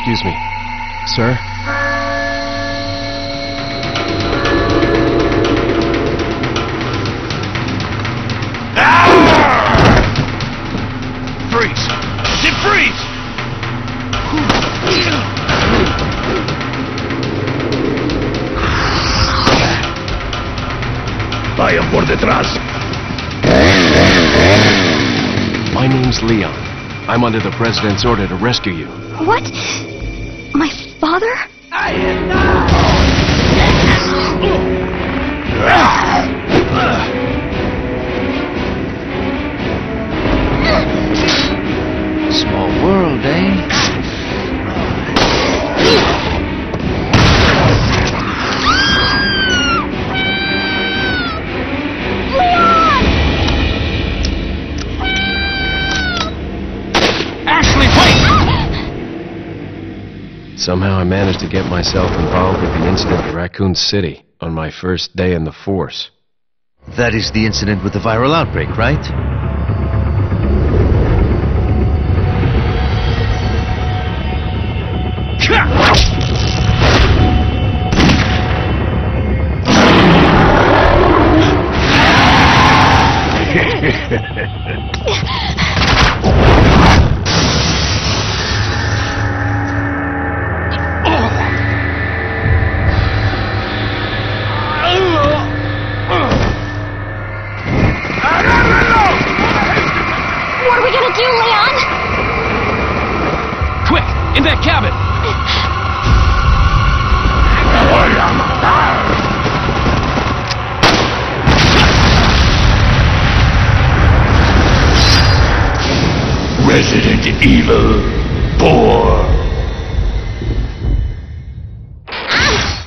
Excuse me. Sir? Freeze! Did freeze! Vayan por detrás. My name's Leon. I'm under the President's order to rescue you. What? My father? Somehow I managed to get myself involved with the incident at Raccoon City on my first day in the force. That is the incident with the viral outbreak, right? What are we gonna do, Leon? Quick! In that cabin! Resident Evil 4.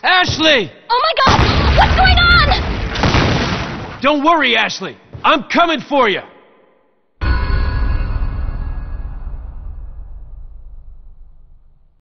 Ashley! Oh my god! What's going on? Don't worry, Ashley. I'm coming for you.